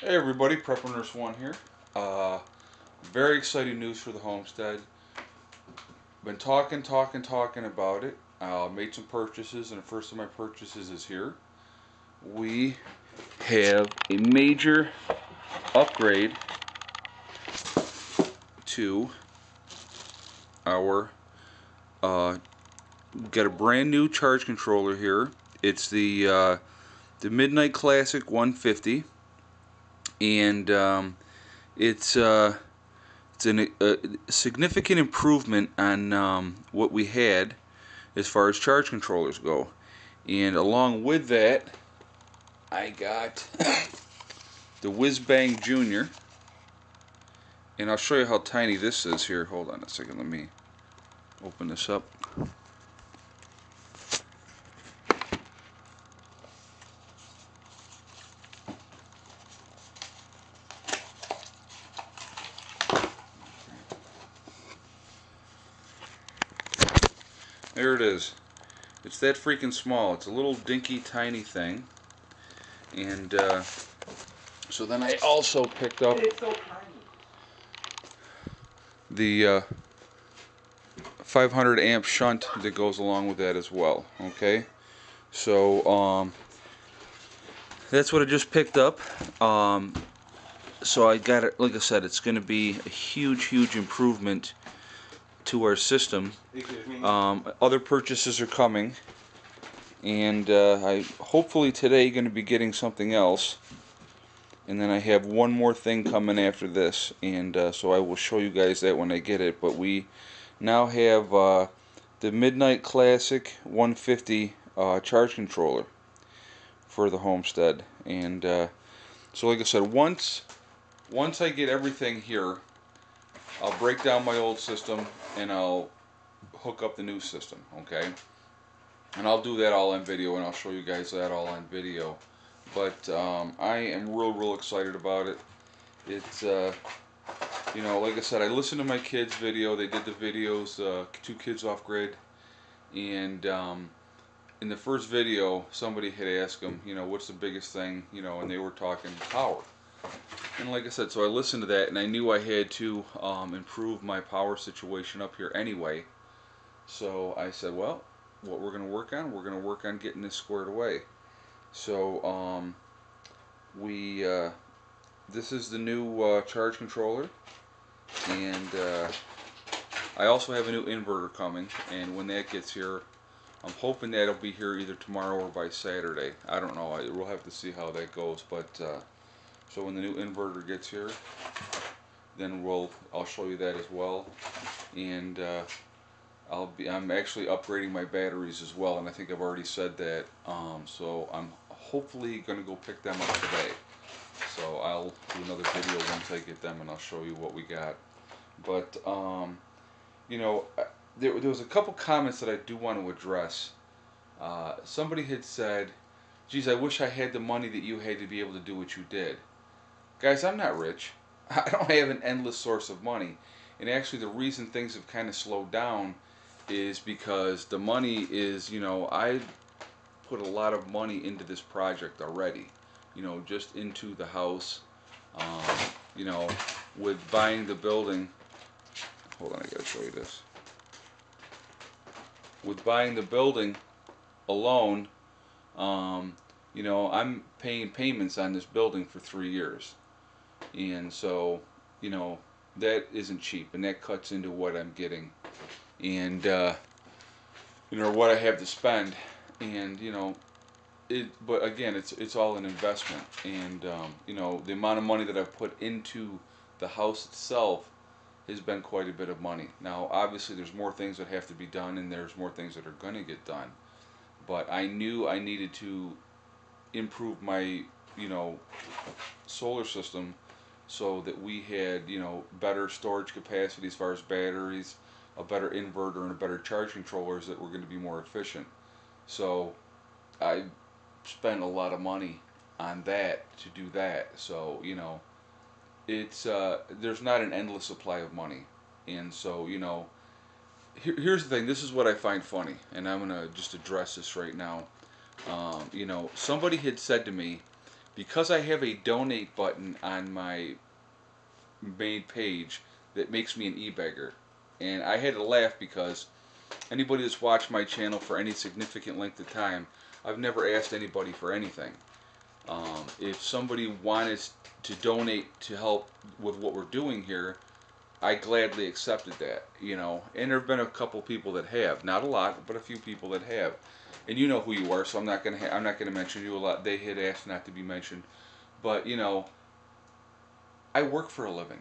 Hey everybody, Prepper Nurse One here. Uh, very exciting news for the homestead. Been talking, talking, talking about it. Uh, made some purchases, and the first of my purchases is here. We have a major upgrade to our uh, got a brand new charge controller here. It's the uh, the Midnight Classic 150 and um, it's uh, it's an, a significant improvement on um, what we had as far as charge controllers go. And along with that, I got the Whiz Bang Junior, and I'll show you how tiny this is here. Hold on a second, let me open this up. There it is. It's that freaking small. It's a little dinky tiny thing. And uh, so then I also picked up so the uh, 500 amp shunt that goes along with that as well. Okay, so um, that's what I just picked up. Um, so I got it. Like I said, it's going to be a huge, huge improvement to our system. Um, other purchases are coming, and uh, I hopefully today going to be getting something else. And then I have one more thing coming after this, and uh, so I will show you guys that when I get it. But we now have uh, the Midnight Classic 150 uh, charge controller for the homestead, and uh, so like I said, once once I get everything here, I'll break down my old system and I'll hook up the new system, okay? And I'll do that all on video and I'll show you guys that all on video. But um, I am real, real excited about it. It's, uh, you know, like I said, I listened to my kids' video. They did the videos, uh, Two Kids Off Grid. And um, in the first video, somebody had asked them, you know, what's the biggest thing, you know, and they were talking power. And like I said, so I listened to that and I knew I had to um, improve my power situation up here anyway. So I said, well, what we're going to work on, we're going to work on getting this squared away. So um, we, uh, this is the new uh, charge controller. And uh, I also have a new inverter coming. And when that gets here, I'm hoping that it'll be here either tomorrow or by Saturday. I don't know. I, we'll have to see how that goes. But uh, so when the new inverter gets here, then we'll I'll show you that as well, and uh, I'll be I'm actually upgrading my batteries as well, and I think I've already said that. Um, so I'm hopefully gonna go pick them up today. So I'll do another video once I get them, and I'll show you what we got. But um, you know, there there was a couple comments that I do want to address. Uh, somebody had said, "Geez, I wish I had the money that you had to be able to do what you did." Guys, I'm not rich. I don't have an endless source of money. And actually, the reason things have kind of slowed down is because the money is, you know, I put a lot of money into this project already. You know, just into the house. Um, you know, with buying the building. Hold on, I gotta show you this. With buying the building alone, um, you know, I'm paying payments on this building for three years and so you know that isn't cheap and that cuts into what I'm getting. And uh, you know what I have to spend. And you know it but again it's it's all an investment. And um, you know the amount of money that I've put into the house itself has been quite a bit of money. Now obviously there's more things that have to be done and there's more things that are going to get done. But I knew I needed to improve my you know solar system so that we had you know better storage capacity as far as batteries, a better inverter, and a better charge controllers that were going to be more efficient. So I spent a lot of money on that to do that. So you know it's uh, there's not an endless supply of money, and so you know here, here's the thing. This is what I find funny, and I'm gonna just address this right now. Um, you know, somebody had said to me because I have a donate button on my main page that makes me an e-beggar. And I had to laugh because anybody that's watched my channel for any significant length of time, I've never asked anybody for anything. Um, if somebody wanted to donate to help with what we're doing here, I gladly accepted that, you know. And there have been a couple people that have, not a lot, but a few people that have. And you know who you are, so I'm not gonna I'm not gonna mention you a lot. They had asked not to be mentioned, but you know, I work for a living.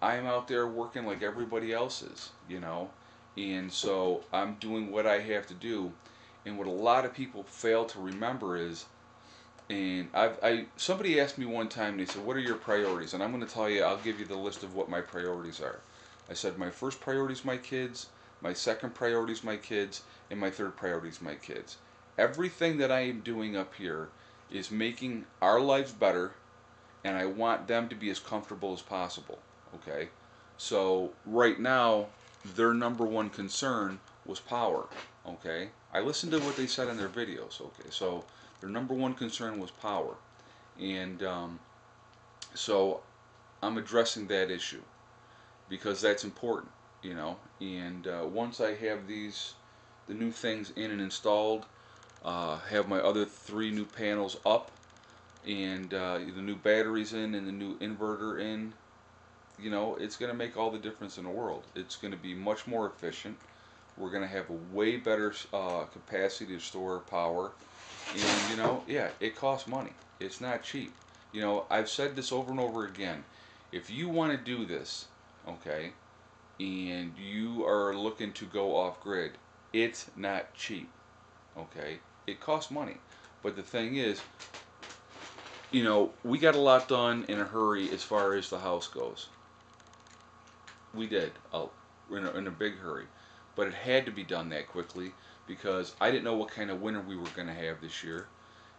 I am out there working like everybody else is, you know, and so I'm doing what I have to do. And what a lot of people fail to remember is and I've, I somebody asked me one time, they said, "What are your priorities?" And I'm going to tell you, I'll give you the list of what my priorities are. I said, my first priority is my kids, my second priority is my kids, and my third priority is my kids. Everything that I am doing up here is making our lives better, and I want them to be as comfortable as possible. Okay, so right now, their number one concern was power. Okay, I listened to what they said in their videos. Okay, so their number one concern was power. And um, so I'm addressing that issue because that's important, you know. And uh, once I have these, the new things in and installed, uh, have my other three new panels up, and uh, the new batteries in and the new inverter in, you know, it's going to make all the difference in the world. It's going to be much more efficient. We're going to have a way better uh, capacity to store power. And, you know, yeah, it costs money. It's not cheap. You know, I've said this over and over again. If you want to do this, okay, and you are looking to go off grid, it's not cheap, okay? It costs money. But the thing is, you know, we got a lot done in a hurry as far as the house goes. We did, uh, in, a, in a big hurry. But it had to be done that quickly because I didn't know what kind of winter we were going to have this year.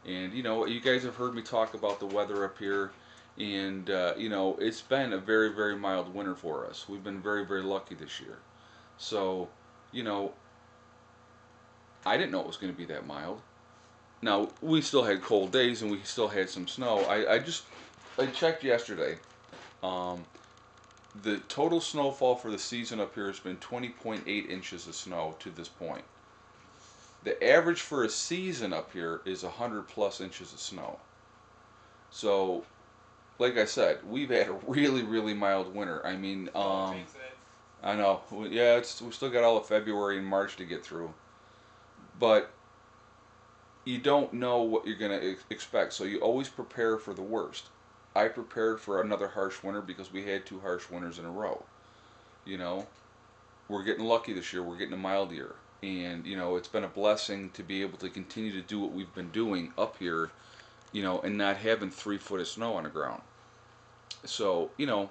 And, you know, you guys have heard me talk about the weather up here. And, uh, you know, it's been a very, very mild winter for us. We've been very, very lucky this year. So, you know, I didn't know it was going to be that mild. Now, we still had cold days and we still had some snow. I, I just, I checked yesterday. Um, the total snowfall for the season up here has been 20.8 inches of snow to this point. The average for a season up here is 100 plus inches of snow. So, like I said, we've had a really, really mild winter. I mean, um, I know, yeah, it's we still got all of February and March to get through, but you don't know what you're gonna expect. So you always prepare for the worst. I prepared for another harsh winter because we had two harsh winters in a row. You know, we're getting lucky this year. We're getting a mild year and you know it's been a blessing to be able to continue to do what we've been doing up here you know and not having three foot of snow on the ground. So you know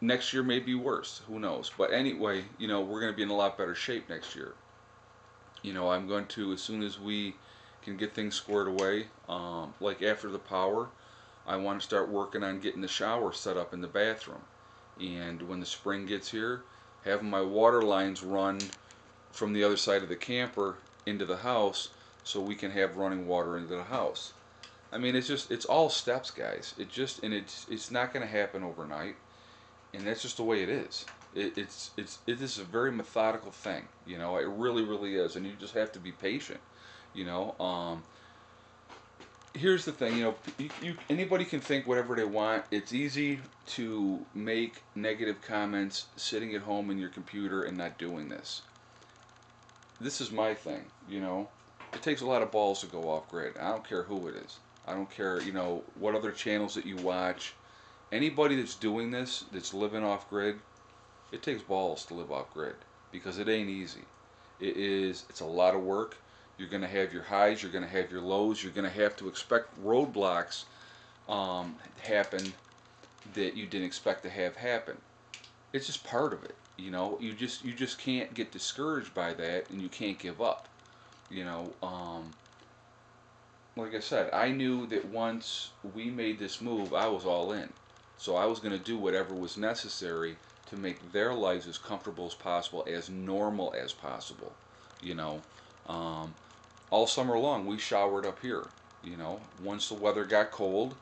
next year may be worse. Who knows? But anyway you know we're going to be in a lot better shape next year. You know i'm going to as soon as we can get things squared away um, like after the power i want to start working on getting the shower set up in the bathroom. And when the spring gets here having my water lines run from the other side of the camper into the house so we can have running water into the house. I mean, it's just it's all steps, guys. It just and it's it's not going to happen overnight, and that's just the way it is. It, it's it's it is a very methodical thing, you know. It really really is, and you just have to be patient, you know. Um, here's the thing, you know, you, you, anybody can think whatever they want. It's easy to make negative comments sitting at home in your computer and not doing this. This is my thing, you know. It takes a lot of balls to go off grid. I don't care who it is. I don't care, you know, what other channels that you watch. Anybody that's doing this, that's living off grid, it takes balls to live off grid because it ain't easy. It is, it's a lot of work you're going to have your highs, you're going to have your lows, you're going to have to expect roadblocks um, happen that you didn't expect to have happen. It's just part of it, you know. You just you just can't get discouraged by that, and you can't give up, you know. Um, like I said, I knew that once we made this move, I was all in. So I was going to do whatever was necessary to make their lives as comfortable as possible, as normal as possible, you know. Um, all summer long we showered up here You know, once the weather got cold,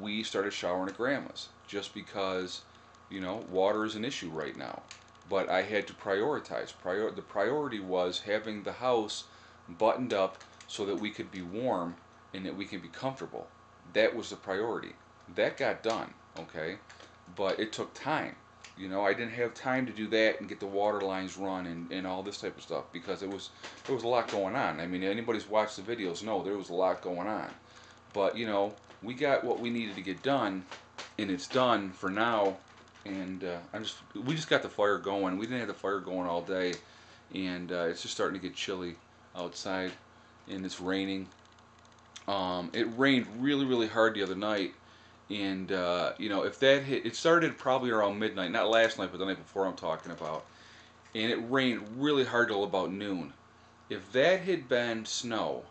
we started showering at grandma's just because, you know, water is an issue right now. But I had to prioritize. Prior the priority was having the house buttoned up so that we could be warm and that we could be comfortable. That was the priority. That got done, okay? But it took time. You know, I didn't have time to do that and get the water lines run and, and all this type of stuff because it was there was a lot going on. I mean, anybody's watched the videos know there was a lot going on. But you know, we got what we needed to get done, and it's done for now. And uh, I'm just we just got the fire going. We didn't have the fire going all day, and uh, it's just starting to get chilly outside, and it's raining. Um, it rained really really hard the other night and uh, you know if that hit it started probably around midnight not last night but the night before i'm talking about. And it rained really hard till about noon. If that had been snow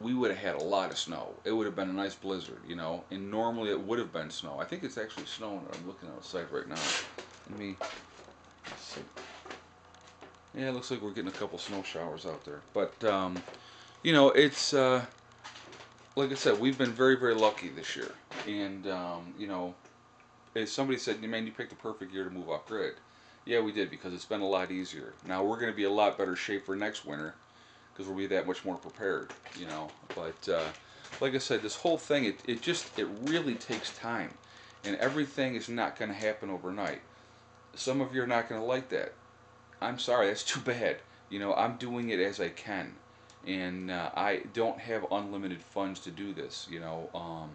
we would have had a lot of snow. It would have been a nice blizzard you know and normally it would have been snow. I think it's actually snowing i'm looking outside right now. Let me see. Yeah it looks like we're getting a couple snow showers out there. But um, you know it's uh, like I said, we've been very, very lucky this year. And, um, you know, as somebody said, man, you picked the perfect year to move off grid. Yeah, we did because it's been a lot easier. Now we're going to be a lot better shape for next winter because we'll be that much more prepared, you know. But uh, like I said, this whole thing, it, it just, it really takes time. And everything is not going to happen overnight. Some of you are not going to like that. I'm sorry, that's too bad. You know, I'm doing it as I can and uh, I don't have unlimited funds to do this. You know, um,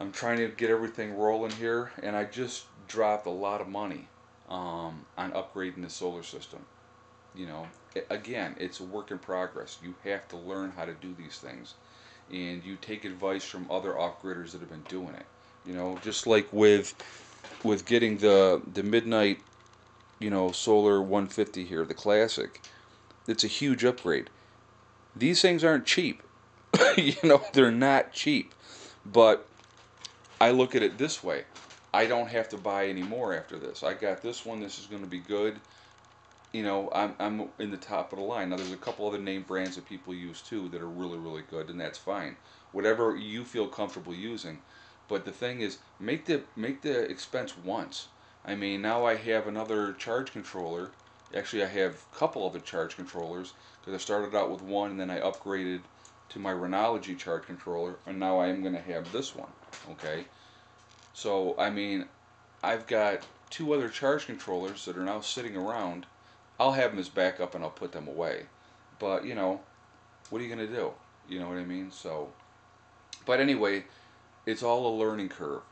I'm trying to get everything rolling here, and I just dropped a lot of money um, on upgrading the solar system. You know, again, it's a work in progress. You have to learn how to do these things, and you take advice from other off-gridders that have been doing it. You know, just like with with getting the the midnight, you know, solar 150 here, the classic. It's a huge upgrade these things aren't cheap. you know, they're not cheap. But I look at it this way. I don't have to buy any more after this. I got this one. This is going to be good. You know, I'm, I'm in the top of the line. Now, there's a couple other name brands that people use too that are really, really good, and that's fine. Whatever you feel comfortable using. But the thing is, make the make the expense once. I mean, now I have another charge controller Actually, I have a couple other charge controllers because I started out with one and then I upgraded to my Renogy charge controller and now I am going to have this one. Okay, so I mean, I've got two other charge controllers that are now sitting around. I'll have them as backup and I'll put them away. But you know, what are you going to do? You know what I mean? So, but anyway, it's all a learning curve.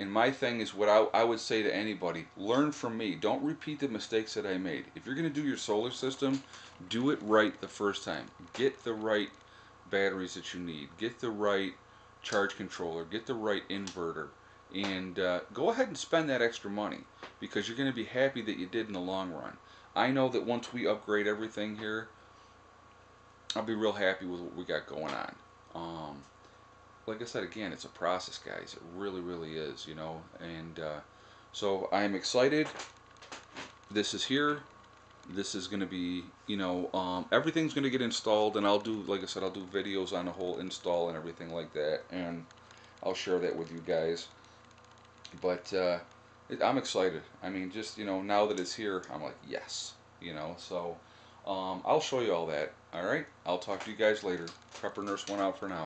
And my thing is what I, I would say to anybody learn from me. Don't repeat the mistakes that I made. If you're going to do your solar system, do it right the first time. Get the right batteries that you need, get the right charge controller, get the right inverter, and uh, go ahead and spend that extra money because you're going to be happy that you did in the long run. I know that once we upgrade everything here, I'll be real happy with what we got going on. Um, like I said again, it's a process, guys. It really, really is, you know. And uh, so I'm excited. This is here. This is going to be, you know, um, everything's going to get installed, and I'll do, like I said, I'll do videos on the whole install and everything like that, and I'll share that with you guys. But uh, it, I'm excited. I mean, just you know, now that it's here, I'm like, yes, you know. So um, I'll show you all that. All right. I'll talk to you guys later. Prepper Nurse one out for now.